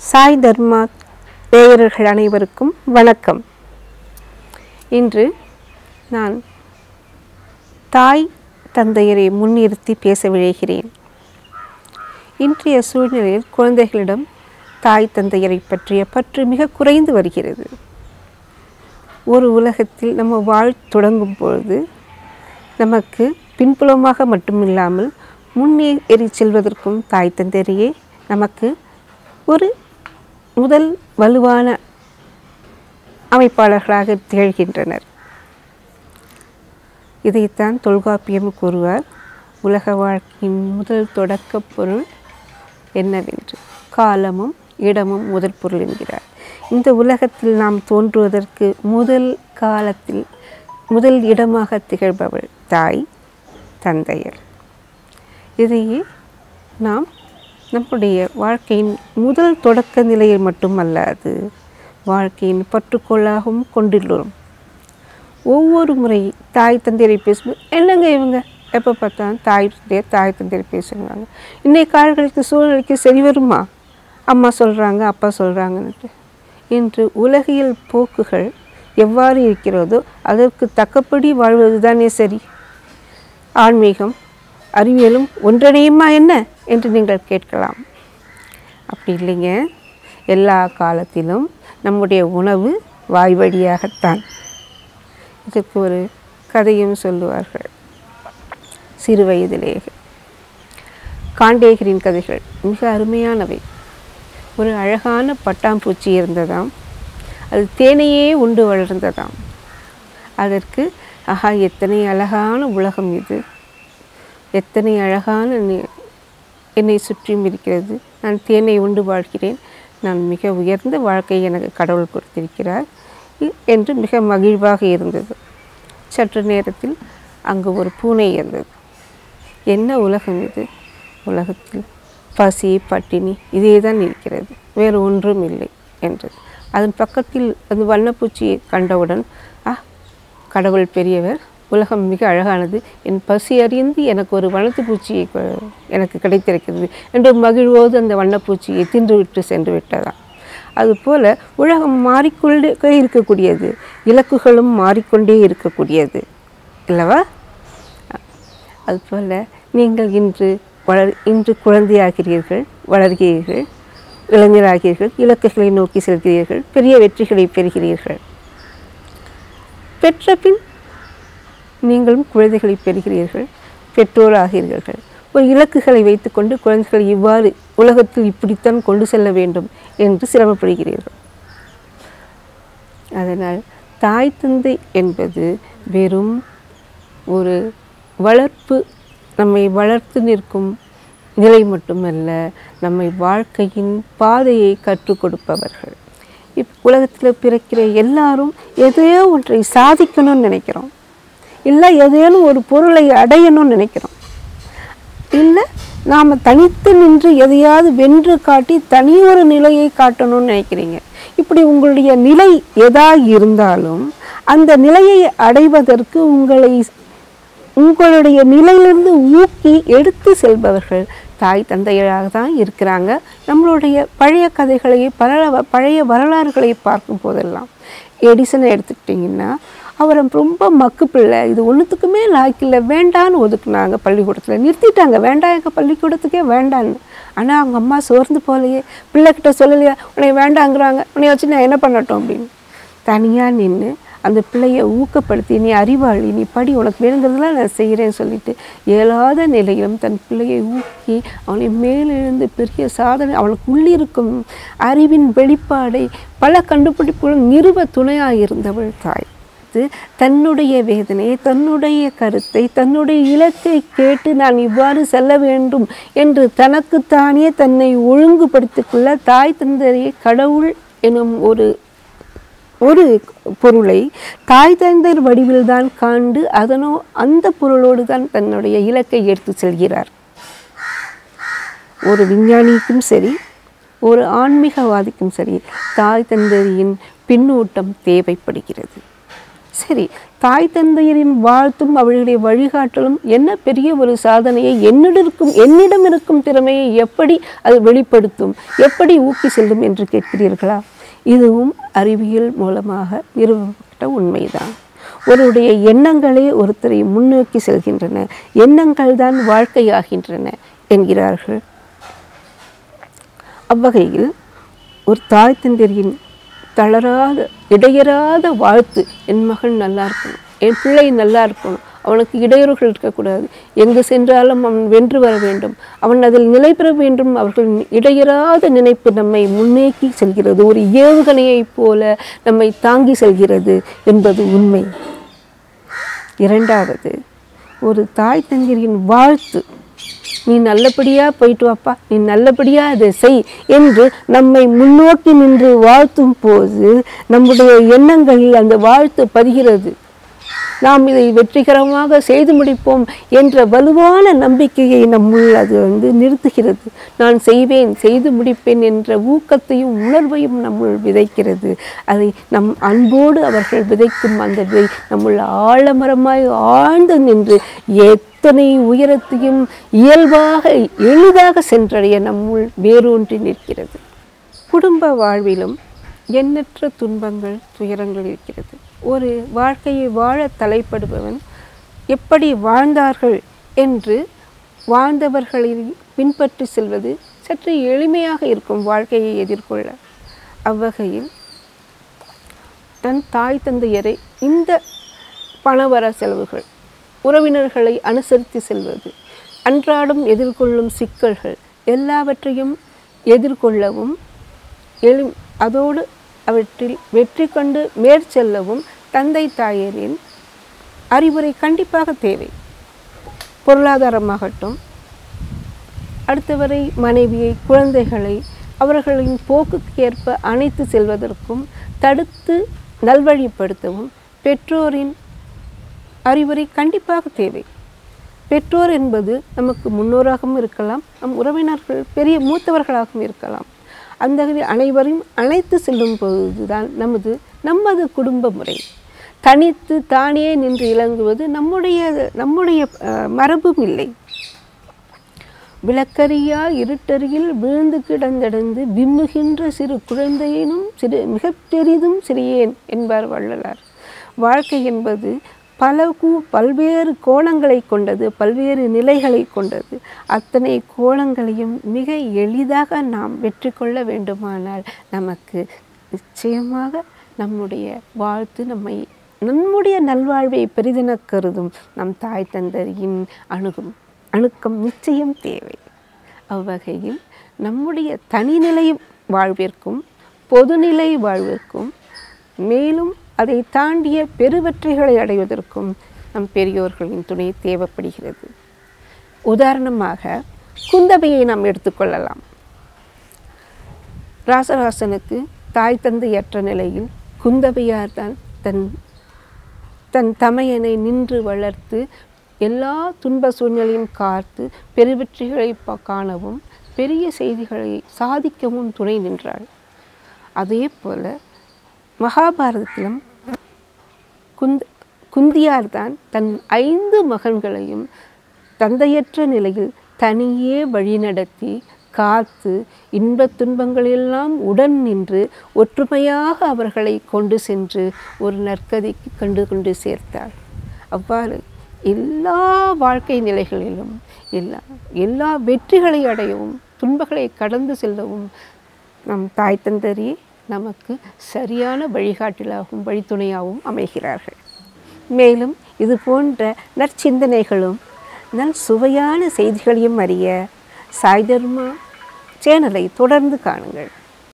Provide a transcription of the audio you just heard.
சாய் தர்மா நேயர்கள் அனைவருக்கும் வணக்கம். இன்று நான் தாய் தந்தையரை முன்னிறுத்தி பேச விழைகிறேன். இன்றைய சூழ்நிலையில் குழந்தைகளிடம் தாய் தந்தையரை பற்றிய பற்று மிக குறைந்து வருகிறது. ஒரு உலகத்தில் நம்ம வாழ் தொடங்கும் பொழுது நமக்கு பின்புலமாக மட்டுமில்லாமல் முன்னேறி செல்வதற்கும் தாய் தந்தையரையே நமக்கு ஒரு முதல் வலுவான அமைப்பாளர்களாக திகழ்கின்றனர். இதைத்தான் தொல்காப்பியம் கூறுவார். உலக வாழ்க்கையின் முதல் தொடக்கப் பொருள் என்னவென்று? காலமும் இடமும் முதல் பொருள் என்கிறார். இந்த உலகத்தில் நாம் தோன்றுவதற்கு முதல் காலத்தில் முதல் இடமாக திகழ்பவள் தாய் தந்தையர். இதையே நாம் நம்முடைய வாழ்க்கையின் முதல் தொடக்க நிலையில் மட்டுமல்லாது வாழ்க்கையின் பற்றுக்கோளாகவும் கொண்டுள்ளோம் ஒவ்வொரு முறை தாய் தந்தையரை பேசும்போது என்னங்க இவங்க? எப்போ பார்த்தாலும் தாய் தந்தையர் தாய் தந்தையர் பேசுகிறாங்க இன்றைய காலங்களுக்கு சூழ்நிலைக்கு சரி வருமா? அம்மா சொல்கிறாங்க அப்பா சொல்கிறாங்கன்ட்டு இன்று உலகியல் போக்குகள் எவ்வாறு இருக்கிறதோ அதற்கு தக்கப்படி வாழ்வது தானே சரி. ஆன்மீகம் அறிவியலும் ஒன்றடையுமா என்ன? என்று நீங்கள் கேட்கலாம். அப்படி இல்லைங்க. எல்லா காலத்திலும் நம்முடைய உணவு வாய் வழியாகத்தான். இதற்கு ஒரு கதையும் சொல்லுவார்கள். சிறு வயதிலே. காண்டேகரின் கதைகள் மிக அருமையானவை. ஒரு அழகான பட்டாம்பூச்சி இருந்ததாம். அது தேனையே உண்டு வளர்ந்ததாம். அதற்கு ஆஹா எத்தனை அழகான உலகம் இது. எத்தனை அழகான என்னை சுற்றியும் இருக்கிறது. நான் தேனை உண்டு வாழ்கிறேன். நான் மிக உயர்ந்த வாழ்க்கையை எனக்கு கடவுள் கொடுத்திருக்கிறார். என்று மிக மகிழ்வாக இருந்தது. சற்று நேரத்தில் அங்கு ஒரு பூனை இருந்தது. என்ன உலகம் இது? உலகத்தில் பசி பட்டினி இதே தான் இருக்கிறது. வேறு ஒன்றும் இல்லை என்றது. அதன் பக்கத்தில் அந்த வண்ணப்பூச்சியை கண்டவுடன் ஆ கடவுள் பெரியவர் உலகம் மிக அழகானது. என் பசி அறிந்து எனக்கு ஒரு வண்ணத்து பூச்சியை எனக்கு கிடைத்திருக்கிறது என்று மகிழ்வோது அந்த வண்ணப்பூச்சியை தின்றுவிட்டு சென்று விட்டதாம். அதுபோல் உலகம் மாறிக்கொண்டே இருக்கக்கூடியது. இலக்குகளும் மாறிக்கொண்டே இருக்கக்கூடியது. இல்லவா? அதுபோல் நீங்கள் இன்று வளர் இன்று குழந்தையாகிறீர்கள் வளர்கிறீர்கள் இளைஞராகிறீர்கள் இலக்குகளை நோக்கி செல்கிறீர்கள் பெரிய வெற்றிகளை பெறுகிறீர்கள். பெற்ற பின் நீங்களும் குழந்தைகளை பெறுகிறீர்கள் பெற்றோராகிறீர்கள். ஒரு இலக்குகளை வைத்துக்கொண்டு குழந்தைகளை இவ்வாறு உலகத்தில் இப்படித்தான் கொண்டு செல்ல வேண்டும் என்று சிரமப்படுகிறீர்கள். அதனால் தாய் தந்தை என்பது வெறும் ஒரு வளர்ப்பு நம்மை வளர்த்து நிற்கும் நிலை மட்டுமல்ல நம்மை வாழ்க்கையின் பாதையை கற்றுக் கொடுப்பவர்கள். இப் உலகத்தில் பிறக்கிற எல்லாரும் எதையோ ஒன்றை சாதிக்கணும்னு நினைக்கிறோம். இல்லை ஏதேனும் ஒரு பொருளை அடையணும்னு நினைக்கிறோம். இல்லை நாம் தனித்து நின்று எதையாவது வென்று காட்டி தனியொரு நிலையை காட்டணும்னு நினைக்கிறீங்க. இப்படி உங்களுடைய நிலை எதா இருந்தாலும் அந்த நிலையை அடைவதற்கு உங்களை உங்களுடைய நிலையிலிருந்து ஊக்கி எடுத்து செல்பவர்கள் தாய் தந்தையராக தான் இருக்கிறாங்க. நம்மளுடைய பழைய கதைகளை பல பழைய வரலாறுகளை பார்க்கும் போதெல்லாம். எடிசனை எடுத்துக்கிட்டிங்கன்னா அவரை ரொம்ப மக்கு பிள்ளை இது ஒன்றுத்துக்குமே லாய்க்கில்லை வேண்டான்னு ஒதுக்குனாங்க பள்ளிக்கூடத்தில். நிறுத்திட்டாங்க. வேண்டாம் எங்கள் பள்ளிக்கூடத்துக்கே வேண்டான்னு. ஆனால் அவங்க அம்மா சோர்ந்து போகலையே. பிள்ளைக்கிட்ட சொல்லலையா. உன்னை வேண்டாங்கிறாங்க. உன்னை வச்சு நான் என்ன பண்ணட்டும் அப்படின்னு. தனியாக நின்று அந்த பிள்ளையை ஊக்கப்படுத்தி நீ அறிவாளி நீ படி உனக்கு வேணுங்கிறதெல்லாம் நான் செய்கிறேன்னு சொல்லிட்டு இயலாத நிலையிலும் தன் பிள்ளையை ஊக்கி அவனை மேலெழுந்து பெரிய சாதனை அவனுக்கு உள்ளிருக்கும் அறிவின் வெளிப்பாடை பல கண்டுபிடிப்புகளும் நிறுவ துணையாக இருந்தவள் தாய். இது தன்னுடைய வேதனையை தன்னுடைய கருத்தை தன்னுடைய இலக்கை கேட்டு நான் இவ்வாறு செல்ல வேண்டும் என்று தனக்குத்தானே தன்னை ஒழுங்குபடுத்திக் கொள்ள தாய் தந்தையை கடவுள் எனும் ஒரு ஒரு பொருளை தாய் தந்தையர் வடிவில் தான் காண்டு அதனோ அந்த பொருளோடு தான் தன்னுடைய இலக்கை எடுத்து செல்கிறார். ஒரு விஞ்ஞானிக்கும் சரி ஒரு ஆன்மீகவாதிக்கும் சரி தாய் தந்தையின் பின்னூட்டம் தேவைப்படுகிறது. சரி தாய் தந்தையரின் வாழ்த்தும் அவர்களுடைய வழிகாட்டலும் என்ன பெரிய ஒரு சாதனையை என்னிடம் இருக்கும் என்னிடம் இருக்கும் திறமையை எப்படி அது வெளிப்படுத்தும் எப்படி ஊக்கி செல்லும் என்று கேட்கிறீர்களா? இதுவும் அறிவியல் மூலமாக நிறுவப்பட்ட உண்மைதான். ஒருவருடைய எண்ணங்களே ஒருத்தரை முன்னோக்கி செல்கின்றன. எண்ணங்கள் தான் வாழ்க்கையாகின்றன என்கிறார்கள். அவ்வகையில் ஒரு தாய் தந்தையின் தளராத இடையறாத வாழ்த்து என் மகன் நல்லா இருக்கணும். என் பிள்ளை நல்லா இருக்கணும். அவனுக்கு இடையூறுகள் இருக்கக்கூடாது. எங்கு சென்றாலும் அவன் வென்று வர வேண்டும். அவன் அதில் நிலை பெற வேண்டும். அவர்களின் இடையறாத நினைப்பு நம்மை முன்னேக்கி செல்கிறது. ஒரு ஏவுகணையைப் போல நம்மை தாங்கி செல்கிறது என்பது உண்மை. இரண்டாவது ஒரு தாய் தந்தையின் வாழ்த்து நீ நல்லபடியாக போயிட்டு வாப்பா. நீ நல்லபடியாக அதை செய் என்று நம்மை முன்னோக்கி நின்று வாழ்த்தும் போது நம்முடைய எண்ணங்களில் அந்த வாழ்த்து பதிகிறது. நாம் இதை வெற்றிகரமாக செய்து முடிப்போம் என்ற வலுவான நம்பிக்கையை நம்முள் அது வந்து நிறுத்துகிறது. நான் செய்வேன் செய்து முடிப்பேன் என்ற ஊக்கத்தையும் உணர்வையும் நம்முள் விதைக்கிறது. அதை நம் அன்போடு அவர்கள் விதைக்கும் அந்த விதை நம்முள் ஆழமரமாய் ஆழ்ந்து நின்று ஏ அத்தனை உயரத்தையும் இயல்பாக எளிதாக சென்றடைய நம்முள் வேரூன்றி நிற்கிறது. குடும்ப வாழ்விலும் எண்ணற்ற துன்பங்கள் துயரங்கள் இருக்கிறது. ஒரு வாழ்க்கையை வாழ தலைப்படுபவன் எப்படி வாழ்ந்தார்கள் என்று வாழ்ந்தவர்களை பின்பற்றி செல்வது சற்று எளிமையாக இருக்கும் வாழ்க்கையை எதிர்கொள்ள. அவ்வகையில் தன் தாய் தந்தையரை இந்த பணவர செலவுகள் உறவினர்களை அனுசரித்து செல்வது. அன்றாடம் எதிர்கொள்ளும் சிக்கல்கள் எல்லாவற்றையும் எதிர்கொள்ளவும் எழு அதோடு அவற்றில் வெற்றி கண்டு மேற்செல்லவும் தந்தை தாயரின் அறிவுரை கண்டிப்பாக தேவை. பொருளாதாரமாகட்டும் அடுத்தவரை மனைவியை குழந்தைகளை அவர்களின் போக்குக்கு ஏற்ப அணைத்து செல்வதற்கும் தடுத்து நல்வழிப்படுத்தவும் பெற்றோரின் அறிவுரை கண்டிப்பாக தேவை. பெற்றோர் என்பது நமக்கு முன்னோராகவும் இருக்கலாம் நம் உறவினர்கள் பெரிய மூத்தவர்களாகவும் இருக்கலாம். அந்த அனைவரையும் அழைத்து செல்லும் போதுதான் நமது நமது குடும்ப முறை. தனித்து தானே நின்று இலங்குவது நம்முடைய நம்முடைய மரபும் இல்லை. விளக்கரியா இருட்டருகில் விழுந்து கிடந்தடந்து விம்முகின்ற சிறு குழந்தையினும் சிறு மிக பெரிதும் சிறியேன் என்பார் வள்ளலார். வாழ்க்கை என்பது பல கூ பல்வேறு கோணங்களை கொண்டது பல்வேறு நிலைகளை கொண்டது. அத்தனை கோணங்களையும் மிக எளிதாக நாம் வெற்றி கொள்ள வேண்டுமானால் நமக்கு நிச்சயமாக நம்முடைய வாழ்த்து நம்மை நம்முடைய நல்வாழ்வை பெரிதென கருதும் நம் தாய் தந்தரின் அணுகும் அணுக்கம் நிச்சயம் தேவை. அவ்வகையில் நம்முடைய தனிநிலை வாழ்விற்கும் பொதுநிலை வாழ்விற்கும் மேலும் அதை தாண்டிய பெருவெற்றிகளை அடைவதற்கும் நம் பெரியோர்களின் துணை தேவைப்படுகிறது. உதாரணமாக குந்தவையை நாம் எடுத்துக்கொள்ளலாம். ராசராசனுக்கு தாய் தந்தையற்ற நிலையில் குந்தவையார் தான் தன் தன் தமையனை நின்று வளர்த்து எல்லா துன்ப சூழ்நிலையும் காத்து பெருவெற்றிகளை காணவும் பெரிய செய்திகளை சாதிக்கவும் துணை நின்றாள். அதே போல் மகாபாரதத்திலும் குந்த் குந்தியார் தான் தன் ஐந்து மகன்களையும் தந்தையற்ற நிலையில் தனியே வழிநடத்தி காத்து இன்பத் துன்பங்களெல்லாம் உடன் நின்று ஒற்றுமையாக அவர்களை கொண்டு சென்று ஒரு நற்கதிக்கு கண்டு கொண்டு சேர்த்தார் அவ்வாறு எல்லா வாழ்க்கை நிலைகளிலும் எல்லா எல்லா வெற்றிகளை அடையவும் துன்பங்களை கடந்து செல்லவும் நம் தாய் தந்தரியே நமக்கு சரியான வழிகாட்டிலாகவும் வழித்துணையாகவும் அமைகிறார்கள். மேலும் இது போன்ற நற்சிந்தனைகளும் நல் சுவையான செய்திகளையும் அறிய சாய்தர்மா சேனலை தொடர்ந்து காணுங்கள்.